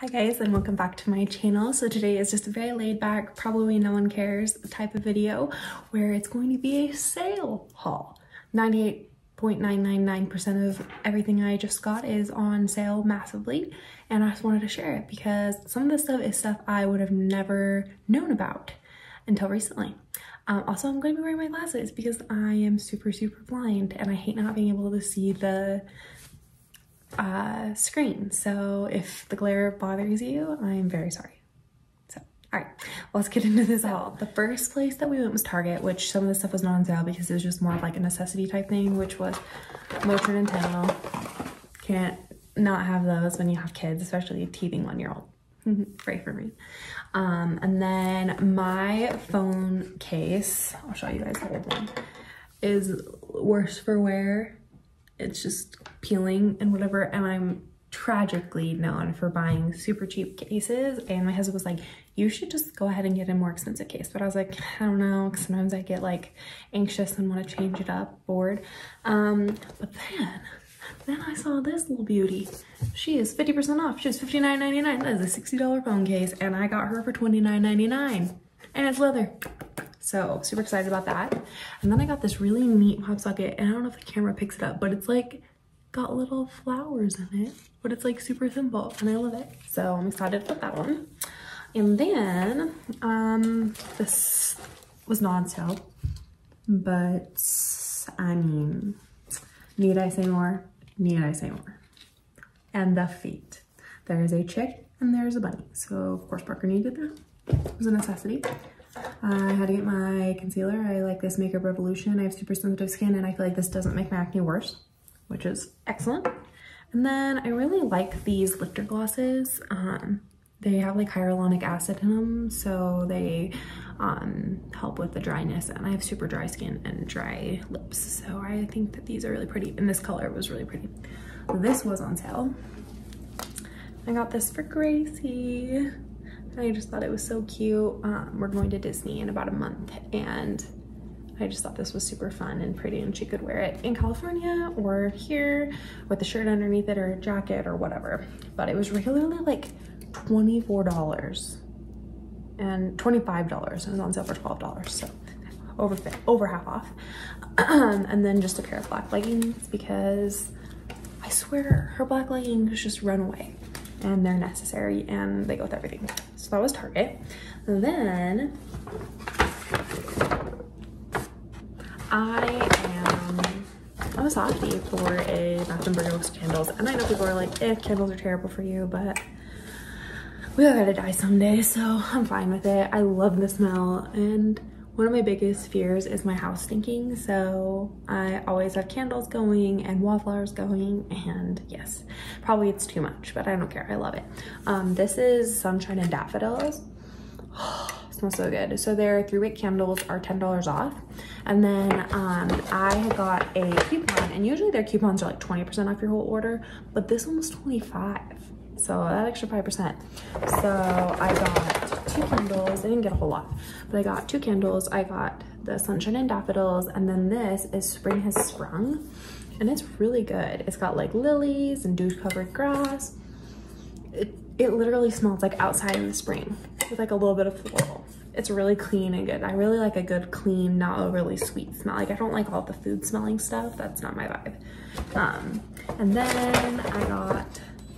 Hi guys and welcome back to my channel. So today is just a very laid back, probably no one cares type of video where it's going to be a sale haul. 98.999% of everything I just got is on sale massively and I just wanted to share it because some of this stuff is stuff I would have never known about until recently. Um, also, I'm going to be wearing my glasses because I am super, super blind and I hate not being able to see the uh, screen. So if the glare bothers you, I'm very sorry. So, all right, let's get into this haul. The first place that we went was Target, which some of the stuff was not on sale because it was just more of like a necessity type thing, which was Motrin and Tylenol. Can't not have those when you have kids, especially a teething one-year-old. Pray for me. Um, and then my phone case, I'll show you guys the old one, is worse for wear. It's just peeling and whatever. And I'm tragically known for buying super cheap cases. And my husband was like, you should just go ahead and get a more expensive case. But I was like, I don't know, because sometimes I get like anxious and want to change it up, bored. Um, but then, then I saw this little beauty. She is 50% off. She was $59.99. That is a $60 phone case. And I got her for $29.99. And it's leather. So super excited about that. And then I got this really neat pop socket and I don't know if the camera picks it up, but it's like got little flowers in it, but it's like super simple and I love it. So I'm excited about that one. And then um, this was not on sale, but I mean, need I say more? Need I say more? And the feet. There is a chick and there's a bunny. So of course Parker needed that. It was a necessity. I had to get my concealer. I like this Makeup Revolution. I have super sensitive skin and I feel like this doesn't make my acne worse, which is excellent. And then I really like these lifter glosses. Um, they have like hyaluronic acid in them, so they um, help with the dryness. And I have super dry skin and dry lips, so I think that these are really pretty. And this color was really pretty. This was on sale. I got this for Gracie. I just thought it was so cute. Um, we're going to Disney in about a month and I just thought this was super fun and pretty and she could wear it in California or here with a shirt underneath it or a jacket or whatever. But it was regularly like $24 and $25 and it was on sale for $12. So over, over half off. and then just a pair of black leggings because I swear her black leggings just run away and they're necessary and they go with everything. So that was Target. Then I am I'm a softie for a Bath and Body Works candles. And I know people are like, eh, candles are terrible for you, but we all gotta die someday, so I'm fine with it. I love the smell and one of my biggest fears is my house stinking, so I always have candles going and wallflowers going, and yes, probably it's too much, but I don't care, I love it. Um, this is Sunshine and Daffodils. smells so good. So their three-wick candles are $10 off. And then um, I got a coupon, and usually their coupons are like 20% off your whole order, but this one was 25 so that extra 5%. So I got two candles. I didn't get a whole lot, but I got two candles. I got the Sunshine and Daffodils, and then this is Spring Has Sprung, and it's really good. It's got like lilies and dew-covered grass. It, it literally smells like outside in the spring with like a little bit of floral. It's really clean and good. I really like a good, clean, not overly sweet smell. Like I don't like all the food smelling stuff. That's not my vibe. Um, and then I got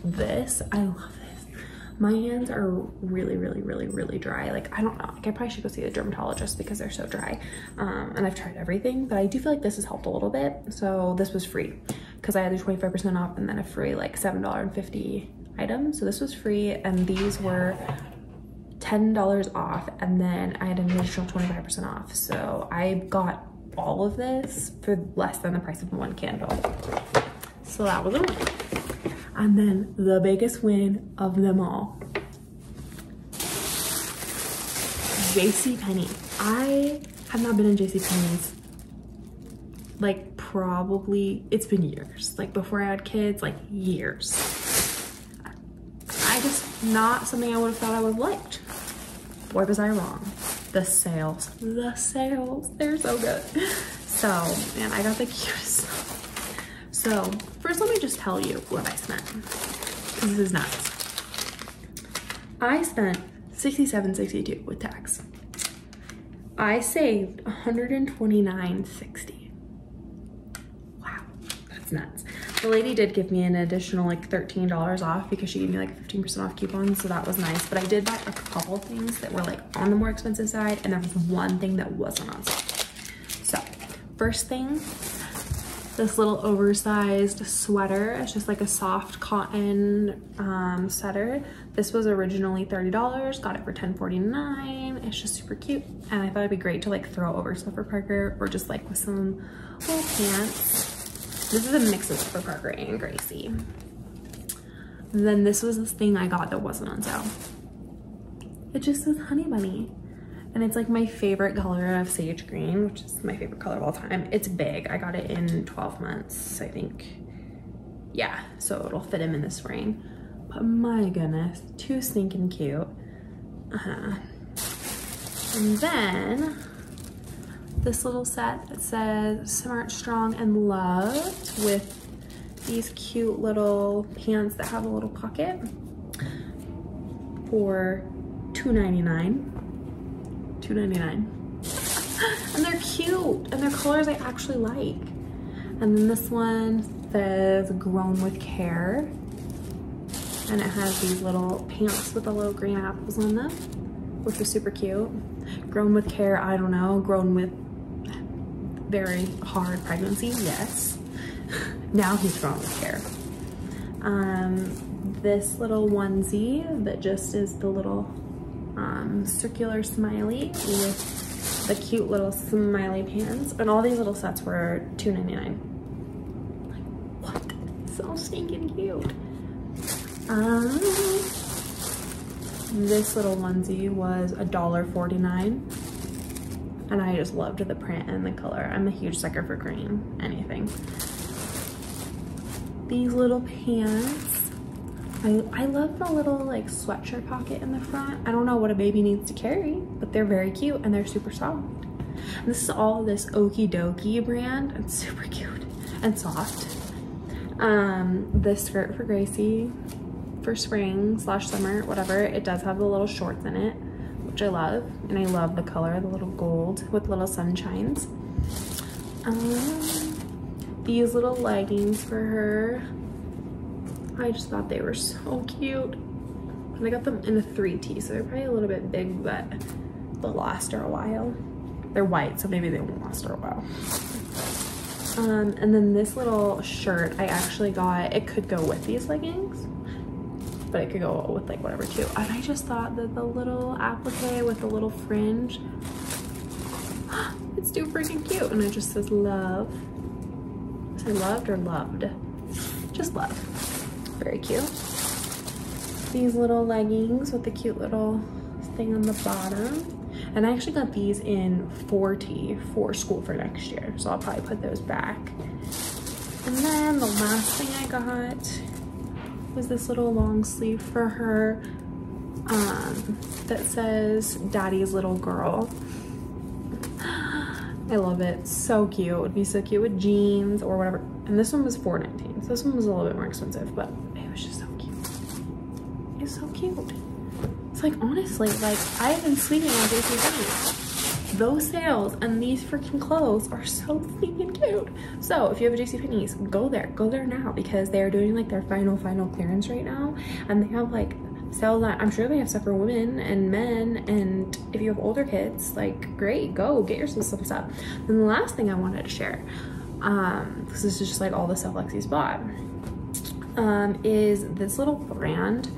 this. I love this. My hands are really, really, really, really dry. Like, I don't know. Like, I probably should go see a dermatologist because they're so dry. Um, and I've tried everything, but I do feel like this has helped a little bit. So this was free because I had the 25% off and then a free like $7.50 item. So this was free and these were $10 off and then I had an additional 25% off. So I got all of this for less than the price of one candle. So that was a. And then the biggest win of them all. JC Penney. I have not been in JC Penney's like probably it's been years. Like before I had kids, like years. I just not something I would have thought I would have liked. Boy was I wrong. The sales. The sales. They're so good. So, man, I got the cutest so first let me just tell you what I spent. This is nuts. I spent 67 62 with tax. I saved 129.60. Wow, that's nuts. The lady did give me an additional like $13 off because she gave me like 15% off coupons, so that was nice. But I did buy a couple things that were like on the more expensive side, and there was one thing that wasn't on sale. So, first thing, this little oversized sweater. It's just like a soft cotton um, sweater. This was originally $30, got it for $10.49. It's just super cute. And I thought it'd be great to like throw over stuff Parker or just like with some little pants. This is a mix of for Parker and Gracie. then this was this thing I got that wasn't on sale. It just says Honey Bunny. And it's like my favorite color of sage green, which is my favorite color of all time. It's big. I got it in 12 months, I think. Yeah, so it'll fit him in the spring. But my goodness, too stinking cute. Uh -huh. And then this little set that says smart, strong, and loved with these cute little pants that have a little pocket for $2.99. $2.99. and they're cute and they're colors I actually like. And then this one says grown with care. And it has these little pants with the little green apples on them, which is super cute. Grown with care, I don't know, grown with very hard pregnancy, yes. now he's grown with care. Um, this little onesie that just is the little um, circular smiley with the cute little smiley pants. And all these little sets were $2.99. Like, what? So stinking cute. Um, this little onesie was $1.49 and I just loved the print and the color. I'm a huge sucker for green, anything. These little pants. I, I love the little like sweatshirt pocket in the front. I don't know what a baby needs to carry, but they're very cute and they're super soft. And this is all this Okie Dokie brand. It's super cute and soft. Um, this skirt for Gracie for spring slash summer, whatever. It does have the little shorts in it which I love. And I love the color, the little gold with little sunshines. Um, these little leggings for her. I just thought they were so cute. And I got them in a 3T, so they're probably a little bit big, but they'll last her a while. They're white, so maybe they won't last her a while. Um, and then this little shirt I actually got, it could go with these leggings but it could go with like whatever too. And I just thought that the little applique with the little fringe, it's too freaking cute. And it just says love. Say loved or loved? Just love. Very cute. These little leggings with the cute little thing on the bottom. And I actually got these in 40 for school for next year. So I'll probably put those back. And then the last thing I got was this little long sleeve for her um, that says daddy's little girl. I love it. So cute. It would be so cute with jeans or whatever. And this one was $4.19. So this one was a little bit more expensive, but it was just so cute. It's so cute. It's like, honestly, like, I have been sleeping on JCPenney those sales and these freaking clothes are so freaking cute. So if you have a JCPenney's, go there, go there now because they're doing like their final, final clearance right now. And they have like sales that I'm sure they have stuff for women and men. And if you have older kids, like great, go get yourself some stuff. And the last thing I wanted to share, um, because this is just like all the stuff Lexi's bought, um, is this little brand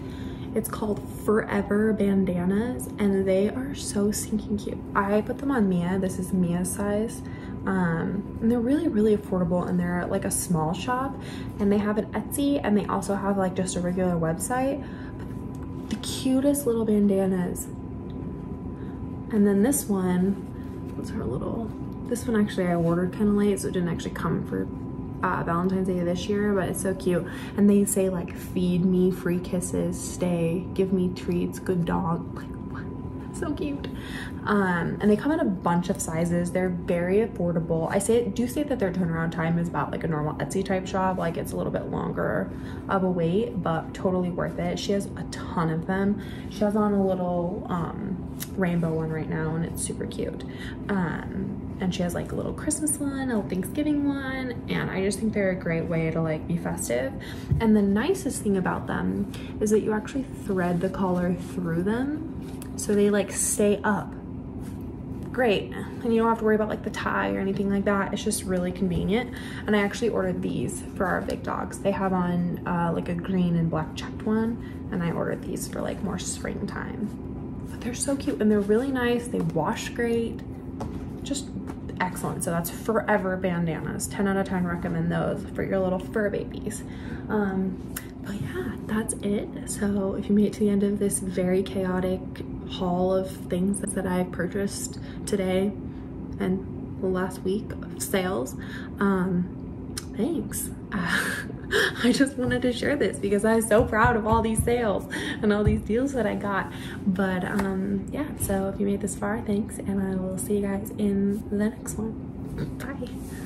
it's called Forever Bandanas and they are so stinking cute. I put them on Mia. This is Mia's size. Um, and they're really, really affordable and they're like a small shop and they have an Etsy and they also have like just a regular website. The cutest little bandanas. And then this one, what's her little, this one actually I ordered kind of late so it didn't actually come for uh, Valentine's Day this year, but it's so cute. And they say like, feed me, free kisses, stay, give me treats, good dog. Like, so cute. Um, and they come in a bunch of sizes. They're very affordable. I say do say that their turnaround time is about like a normal Etsy type shop. Like it's a little bit longer of a wait, but totally worth it. She has a ton of them. She has on a little um, rainbow one right now and it's super cute. Um, and she has like a little Christmas one, a Thanksgiving one, and I just think they're a great way to like be festive. And the nicest thing about them is that you actually thread the collar through them so they like stay up. Great, and you don't have to worry about like the tie or anything like that. It's just really convenient. And I actually ordered these for our big dogs. They have on uh, like a green and black checked one, and I ordered these for like more springtime. But they're so cute and they're really nice. They wash great. Just excellent. So that's forever bandanas. 10 out of 10 recommend those for your little fur babies. Um, but yeah, that's it. So if you made it to the end of this very chaotic haul of things that I purchased today and last week of sales, um, thanks. Uh, I just wanted to share this because I'm so proud of all these sales and all these deals that I got. But um, yeah, so if you made this far, thanks. And I will see you guys in the next one. Bye.